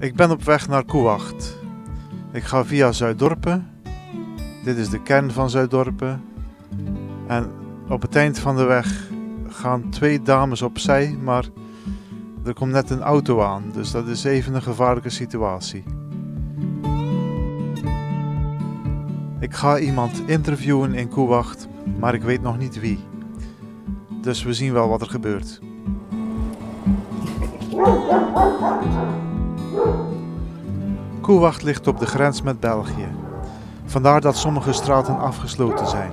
Ik ben op weg naar Koewacht. Ik ga via Zuiddorpen. Dit is de kern van Zuiddorpen. En op het eind van de weg gaan twee dames opzij, maar er komt net een auto aan. Dus dat is even een gevaarlijke situatie. Ik ga iemand interviewen in Koewacht, maar ik weet nog niet wie. Dus we zien wel wat er gebeurt. Koewacht ligt op de grens met België. Vandaar dat sommige straten afgesloten zijn.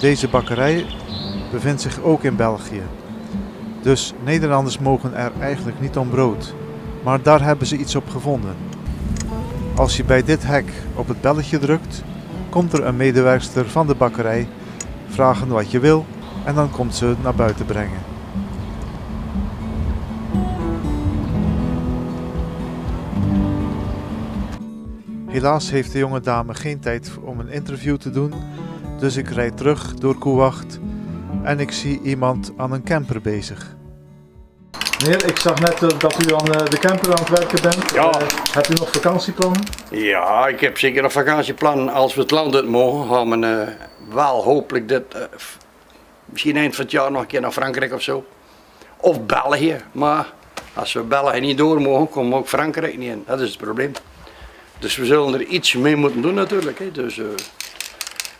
Deze bakkerij bevindt zich ook in België. Dus Nederlanders mogen er eigenlijk niet om brood. Maar daar hebben ze iets op gevonden. Als je bij dit hek op het belletje drukt, komt er een medewerkster van de bakkerij vragen wat je wil en dan komt ze het naar buiten brengen. Helaas heeft de jonge dame geen tijd om een interview te doen, dus ik rijd terug door Koewacht en ik zie iemand aan een camper bezig. Meneer, ik zag net eh, dat u aan eh, de camper aan het werken bent. Ja. Eh, hebt u nog vakantieplannen? Ja, ik heb zeker een vakantieplan. Als we het land uit mogen, gaan we wel hopelijk dit, misschien eind van het jaar nog een keer naar Frankrijk of zo. Of België. Maar als we België niet door mogen, komen we ook Frankrijk niet in. Dat is het probleem. Dus we zullen er iets mee moeten doen natuurlijk. Hè. Dus,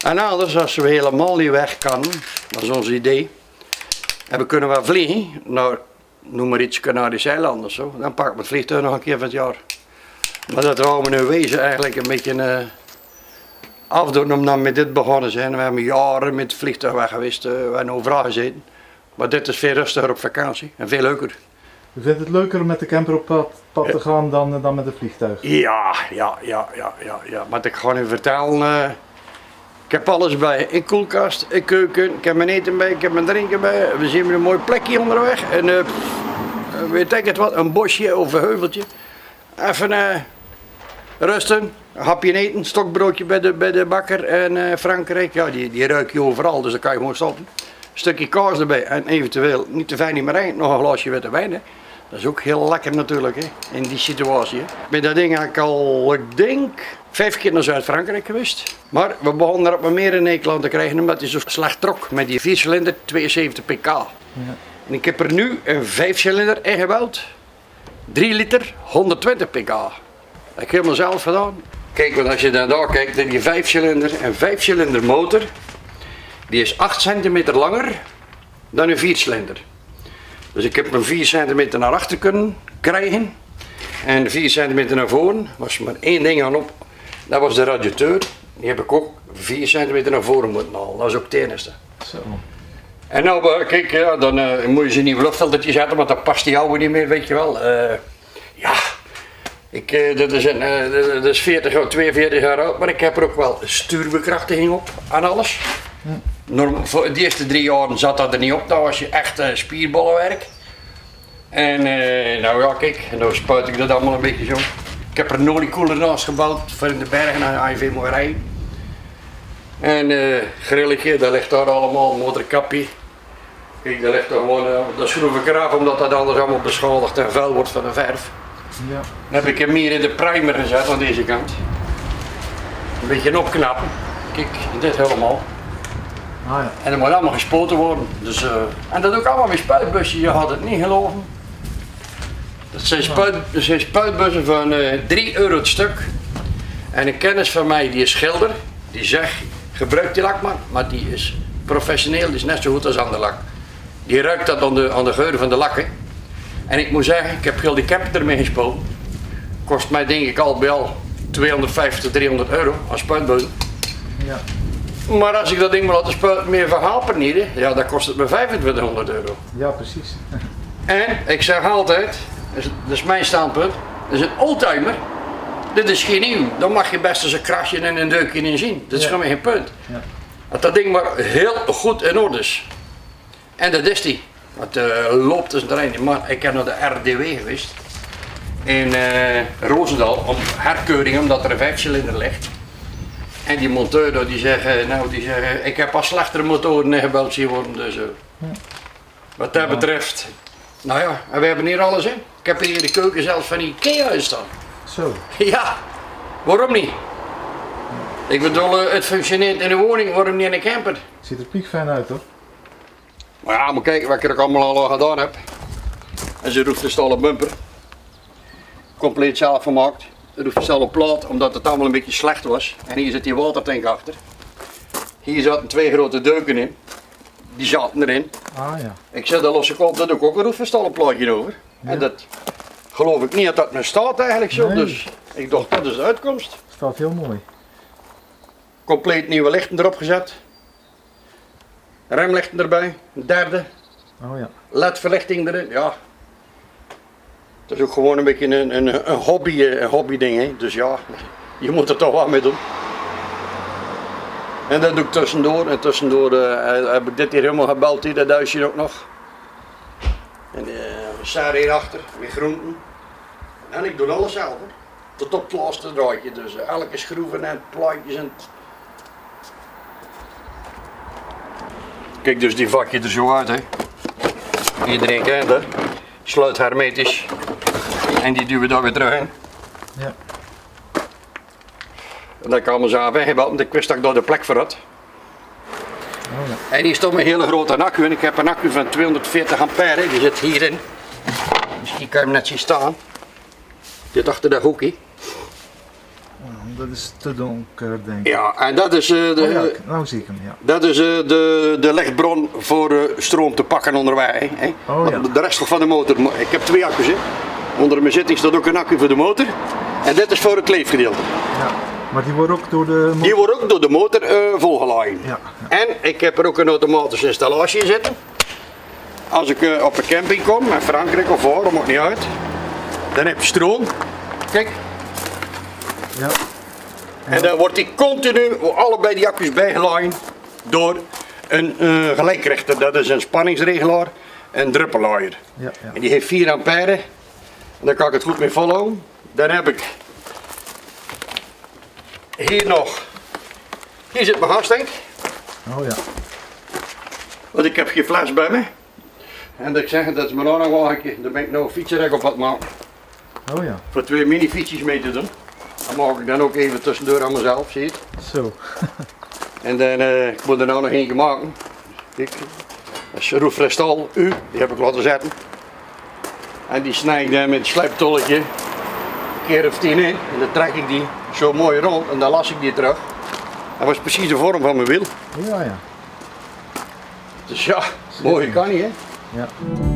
en anders, als we helemaal niet weg kan, dat is ons idee. En we kunnen wel vliegen naar, noem maar iets, Canarische eilanden zo. Dan pakken we het vliegtuig nog een keer van het jaar. Maar dat houden we nu wezen eigenlijk een beetje eh, afdoen omdat we met dit begonnen zijn. We hebben jaren met het vliegtuig weg geweest, eh, we hebben overal gezeten. Maar dit is veel rustiger op vakantie en veel leuker. U vindt het leuker om met de camper op pad, pad te gaan dan, eh, dan met een vliegtuig? Ja, ja, ja, ja, ja, ja. Maar ik ga u vertellen, eh, ik heb alles bij. Een koelkast, een keuken, ik heb mijn eten bij, ik heb mijn drinken bij. We zien een mooi plekje onderweg. En eh, eh, weet ik het wat, een bosje of een heuveltje. Even eh, rusten, een hapje eten, stokbroodje bij de, bij de bakker en Frankrijk. Ja, die, die ruik je overal, dus dan kan je gewoon stoppen. Een stukje kaas erbij en eventueel, niet te fijn niet meer nog een glaasje witte wijn. Hè. Dat is ook heel lekker natuurlijk, hè, in die situatie. Met dat ding heb ik al, ik denk, vijf keer naar Zuid-Frankrijk geweest. Maar we begonnen er op meer in Nederland te krijgen, omdat hij zo slecht trok. Met die viercilinder 72 pk. Ja. En ik heb er nu een vijfcilinder ingebouwd. 3 liter, 120 pk. Dat heb ik helemaal zelf gedaan. Kijk, want als je dan daar kijkt, dan die vijfcilinder, een vijfcilinder motor, die is 8 centimeter langer dan een viercilinder. Dus ik heb hem 4 centimeter naar achter kunnen krijgen. En 4 centimeter naar voren was maar één ding aan op. Dat was de radiateur. Die heb ik ook 4 centimeter naar voren moeten halen. Dat is ook het enige. Zo. En nou, eh, kijk, ja, dan eh, moet je ze een nieuw luchtfiltertje zetten, want dan past die oude niet meer, weet je wel. Eh, ja, ik, eh, dat, is een, eh, dat- is 40, jaar- 42 jaar oud, maar ik heb er ook wel stuurbekrachtiging op aan alles. Norm, voor de eerste drie jaar zat dat er niet op, dat was je echt eh, spierbollenwerk. En eh, nou ja, kijk, en nou spuit ik dat allemaal een beetje zo. Ik heb er een oliekoeler naast gebouwd voor in de bergen, veel mooi rijden. En eh grilletje, dat ligt daar allemaal, motorkapje. Kijk, dat ligt er gewoon, eh, dat schroef ik eraf omdat dat anders allemaal beschadigd en vuil wordt van de verf. Ja. Dan heb ik hem hier in de primer gezet aan deze kant. Een beetje opknappen. Kijk, dit helemaal. Ah ja. En dat moet allemaal gespoten worden. Dus, eh, en dat ook allemaal met spuitbussen, je had het niet geloven. Dat zijn, spuit, dat zijn spuitbussen van eh 3 euro het stuk. En een kennis van mij, die is schilder, die zegt, gebruik die lak maar. Maar die is professioneel, die is net zo goed als andere lak. Die ruikt dat aan de, aan de geur van de lakken. En ik moet zeggen, ik heb heel die cap ermee gespoten. Kost mij denk ik al bij al 250, 300 euro aan spuitbussen. Ja. Maar als ik dat ding wil laten spuiten meer Hapernieren, ja, dan kost het me 2500 euro. ja, precies. En ik zeg altijd, dat is, dat is mijn standpunt, dat is een oldtimer. Dit is geen nieuw. Dan mag je best eens een krasje en een deukje in zien. Dat is Ja. gewoon geen punt. Ja. Dat dat ding maar heel goed in orde is. En dat is die. Het eh, loopt dus erin. Maar ik ben naar de RDW geweest. In eh Roosendaal om herkeuring omdat er een vijfcilinder ligt. En die monteur die zeggen, nou die zeggen, ik heb pas slechtere motoren gebeld zien worden. Dus, eh, Wat dat betreft. Nou ja, en we hebben hier alles in. Ik heb hier de keuken zelfs van Ikea in staan. Zo. Ja, waarom niet? Ik bedoel, eh, het functioneert in de woning, waarom niet in een camper? Ziet er piekfijn uit hoor. Maar ja, maar kijken wat ik er allemaal al gedaan heb. En ze roeft de stalen bumper. Compleet zelf gemaakt. Ze roeft de stalen plaat, omdat het allemaal een beetje slecht was. En hier zit die watertank achter. Hier zaten twee grote deuken in. Die zaten erin. Ah ja. Ik zet de losse kant, daar doe ik ook een plaatje En dat geloof ik niet dat dat me staat eigenlijk zo. Nee. Dus ik dacht, dat is de uitkomst. Staat heel mooi. Compleet nieuwe lichten erop gezet. Remlichten erbij, een derde. Oh ja. LED-verlichting erin, ja. Het is ook gewoon een beetje een, een, een hobby, eh, een hobby ding, hè. Dus ja, je moet er toch wat mee doen. En dat doe ik tussendoor. En tussendoor eh, heb ik dit hier helemaal gebeld, hier, dat huisje ook nog. En uh, staar hierachter, weer groenten. En ik doe alles zelf, hoor. Tot op het laatste draadje. Dus elke schroeven en plaatjes en... Kijk dus die vakje er zo uit, hè. Iedereen kent dat. Sluit hermetisch. En die duwen daar weer terug in. Ja. En dat kan mezelf weggebeld, want ik wist dat ik daar de plek voor had. Oh ja. En hier stond een hele grote accu en ik heb een accu van 240 ampère, die zit hierin. Dus die kan je hem net zien staan. Dit achter dat hoekje. Oh, Dat is te donker denk ik. Ja, en dat is, eh, de, Oh ja, nou zie ik hem, ja. dat is eh, de, de lichtbron voor eh, stroom te pakken onderweg. Hè. Oh, ja. De rest van de motor, ik heb twee accu's. Hè. Onder mijn zitting staat ook een accu voor de motor. En dit is voor het kleefgedeelte. ja. Maar die wordt ook door de... mo- Die wordt ook door de motor volgeladen. Ja. En ik heb er ook een automatische installatie in zitten. Als ik eh, op een camping kom, in Frankrijk of waar, dat maakt niet uit. Dan heb je stroom. Kijk. Ja. En dan wordt die continu, allebei die accu's bijgeladen door een eh, gelijkrichter. Dat is een spanningsregelaar en druppellaaier. Ja, ja. En die heeft 4 ampère. En daar kan ik het goed mee volhouden. Dan heb ik hier nog, hier zit mijn gastank. Oh ja. Want ik heb geen fles bij me. En dat ik zeg, dat is mijn aanhangwagentje. Daar ben ik nou een fietsenrek op wat maken. Oh ja. Voor twee mini fietsjes mee te doen. Dat maak ik dan ook even tussendoor aan mezelf, zie je het. Zo. En dan eh, ik moet er nou nog eentje maken. Kijk, dat is Roef Restal U, die heb ik laten zetten. En die snij ik dan met een slijptolletje een keer of tien in. En dan trek ik die zo mooi rond en dan las ik die terug. Dat was precies de vorm van mijn wiel. Ja, ja. Dus ja, mooi kan niet hè. Ja.